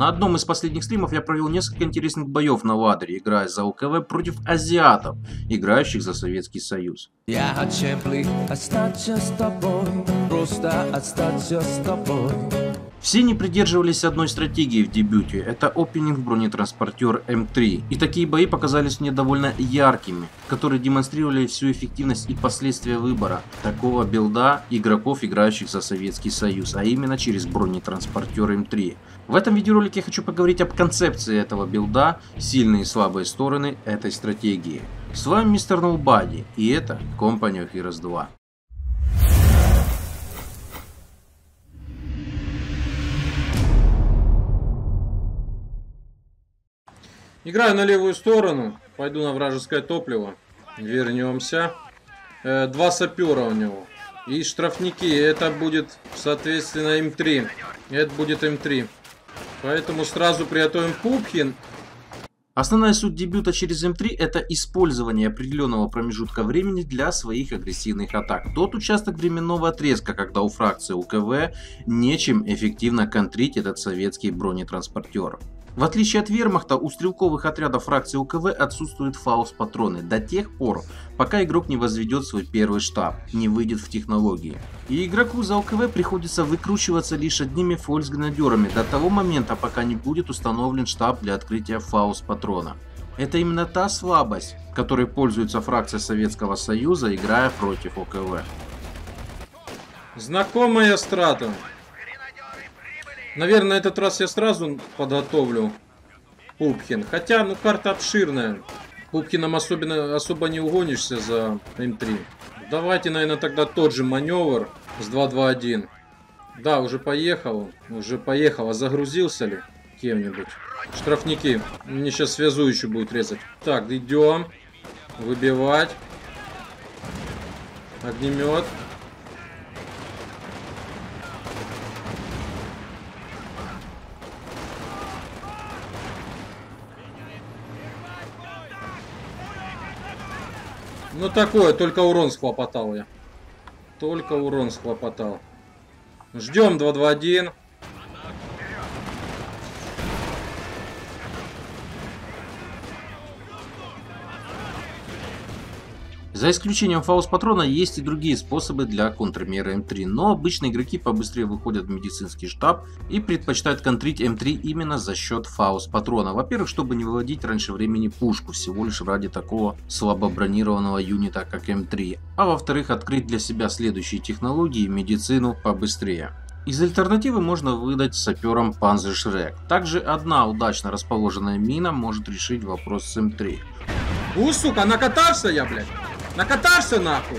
На одном из последних стримов я провел несколько интересных боев на ладере, играя за УКВ против азиатов, играющих за Советский Союз. Я хотел остаться с тобой, просто остаться с тобой. Все не придерживались одной стратегии в дебюте, это опенинг бронетранспортер М3. И такие бои показались мне довольно яркими, которые демонстрировали всю эффективность и последствия выбора такого билда игроков, играющих за Советский Союз, а именно через бронетранспортер М3. В этом видеоролике я хочу поговорить об концепции этого билда, сильные и слабые стороны этой стратегии. С вами мистер Ноубади, и это Company of Heroes 2. Играю на левую сторону. Пойду на вражеское топливо. Вернемся. Э, два сапера у него. И штрафники. Это будет, соответственно, М3. Это будет М3. Поэтому сразу приготовим Пупхин. Основная суть дебюта через М3 это использование определенного промежутка времени для своих агрессивных атак. Тот участок временного отрезка, когда у фракции УКВ нечем эффективно контрить этот советский бронетранспортер. В отличие от вермахта, у стрелковых отрядов фракции УКВ отсутствуют фаус-патроны до тех пор, пока игрок не возведет свой первый штаб, не выйдет в технологии. И игроку за УКВ приходится выкручиваться лишь одними фольксгренадерами до того момента, пока не будет установлен штаб для открытия фаус-патрона. Это именно та слабость, которой пользуется фракция Советского Союза, играя против ОКВ. Знакомая страта. Наверное, этот раз я сразу подготовлю Пупкин. Хотя, ну, карта обширная. Пупкином особенно, особо не угонишься за М3. Давайте, наверное, тогда тот же маневр с 2-2-1. Да, уже поехал. Уже поехал. А загрузился ли кем-нибудь? Штрафники. Мне сейчас связующую будет резать. Так, идем. Выбивать. Огнемет. Ну такое, только урон схлопотал я. Только урон схлопотал. Ждем 2-2-1. За исключением фауст-патрона есть и другие способы для контрмеры М3, но обычно игроки побыстрее выходят в медицинский штаб и предпочитают контрить М3 именно за счет фауст-патрона. Во-первых, чтобы не выводить раньше времени пушку, всего лишь ради такого слабо бронированного юнита, как М3. А во-вторых, открыть для себя следующие технологии и медицину побыстрее. Из альтернативы можно выдать саперам Panzerschreck. Также одна удачно расположенная мина может решить вопрос с М3. У, сука, накатался я, блядь! Накатаешься нахуй!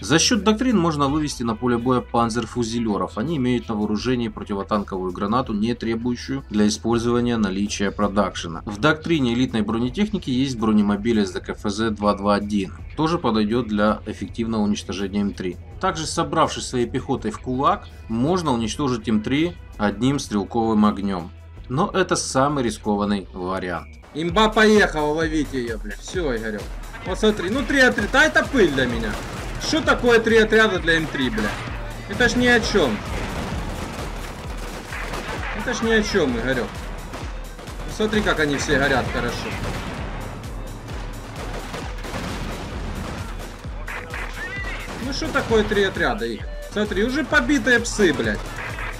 За счет доктрин можно вывести на поле боя панзерфузилеров. Они имеют на вооружении противотанковую гранату, не требующую для использования наличия продакшена. В доктрине элитной бронетехники есть бронемобиль СДКФЗ-221. Тоже подойдет для эффективного уничтожения М3. Также собравшись своей пехотой в кулак, можно уничтожить М3 одним стрелковым огнем. Но это самый рискованный вариант. Имба поехала, ловите ее, блядь. Все, Игорек. Вот смотри, ну три отряда, это пыль для меня. Что такое три отряда для М3, бля? Это ж ни о чем. Это ж ни о чем, Игорек. Смотри, как они все горят хорошо. Ну что такое три отряда их? Смотри, уже побитые псы, блядь.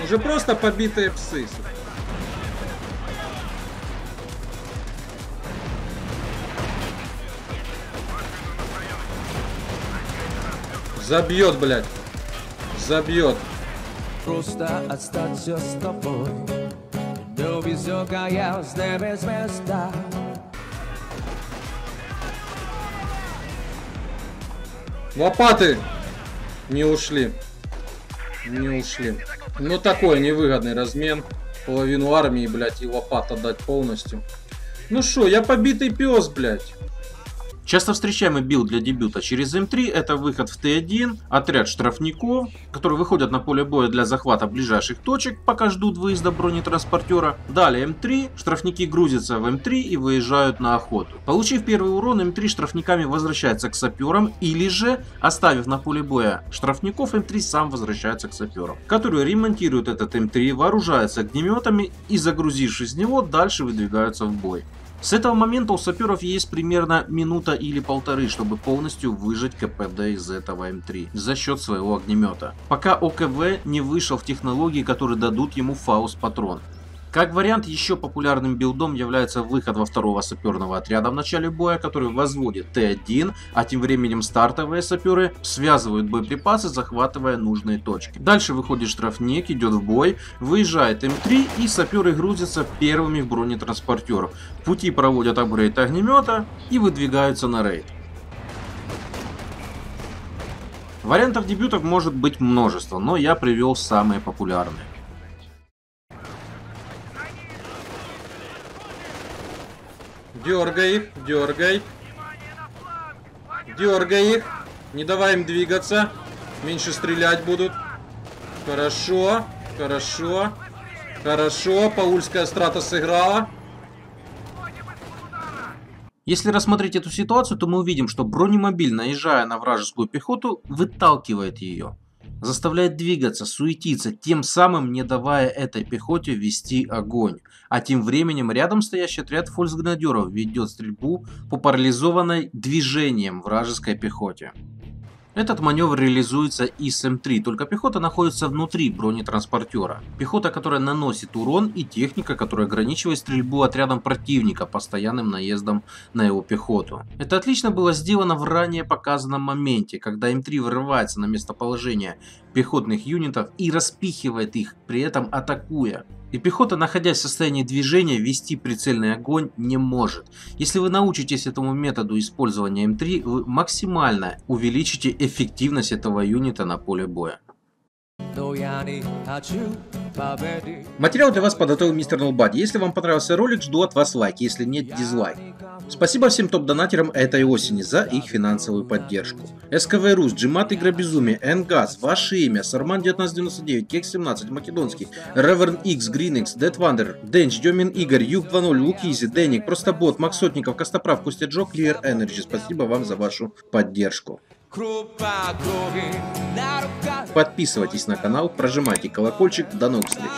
Уже просто побитые псы. Сука. Забьет, блядь. Забьет. Просто остаться с тобой. До высокая звезда. Лопаты не ушли. Не ушли. Ну такой невыгодный размен. Половину армии, блядь, и лопат отдать полностью. Ну что, я побитый пес, блядь. Часто встречаемый билд для дебюта через М3 это выход в Т1, отряд штрафников, которые выходят на поле боя для захвата ближайших точек, пока ждут выезда бронетранспортера. Далее М3, штрафники грузятся в М3 и выезжают на охоту. Получив первый урон, М3 штрафниками возвращается к саперам или же, оставив на поле боя штрафников, М3 сам возвращается к саперам, которые ремонтируют этот М3, вооружаются огнеметами и загрузившись в него, дальше выдвигаются в бой. С этого момента у саперов есть примерно минута или полторы, чтобы полностью выжать КПД из этого М3 за счет своего огнемета. Пока ОКВ не вышел в технологии, которые дадут ему фауст-патрон. Как вариант, еще популярным билдом является выход во второго саперного отряда в начале боя, который возводит Т1, а тем временем стартовые саперы связывают боеприпасы, захватывая нужные точки. Дальше выходит штрафник, идет в бой, выезжает М3 и саперы грузятся первыми в бронетранспортеров. Пути проводят апгрейд огнемета и выдвигаются на рейд. Вариантов дебютов может быть множество, но я привел самые популярные. Дергай их, дергай. Дергай их. Не давай им двигаться. Меньше стрелять будут. Хорошо, хорошо. Хорошо, Паульская страта сыграла. Если рассмотреть эту ситуацию, то мы увидим, что бронемобиль, наезжая на вражескую пехоту, выталкивает ее заставляет двигаться, суетиться, тем самым не давая этой пехоте вести огонь. А тем временем рядом стоящий отряд фольксгнадеров ведет стрельбу по парализованной движением вражеской пехоте. Этот маневр реализуется и с М3, только пехота находится внутри бронетранспортера. Пехота, которая наносит урон и техника, которая ограничивает стрельбу отрядом противника постоянным наездом на его пехоту. Это отлично было сделано в ранее показанном моменте, когда М3 вырывается на местоположение пехотных юнитов и распихивает их, при этом атакуя. И пехота, находясь в состоянии движения, вести прицельный огонь не может. Если вы научитесь этому методу использования М3, вы максимально увеличите эффективность этого юнита на поле боя. Материал для вас подготовил мистер Нолбади. Если вам понравился ролик, жду от вас лайк, если нет дизлайк. Спасибо всем топ-донатерам этой осени за их финансовую поддержку. СКВ Рус, Джимат Игра Безумие, Энгаз, Ваше Имя, Сарман 1999, Кекс 17, Македонский, Реверн X, Гринекс, Дед Вандер, Денч, Демин Игорь, Юг 2.0, Лукизи, Деник, Простобот, Макс Сотников, Костоправ, Костяджо, Clear Energy. Спасибо вам за вашу поддержку. Подписывайтесь на канал, прожимайте колокольчик. До новых встреч!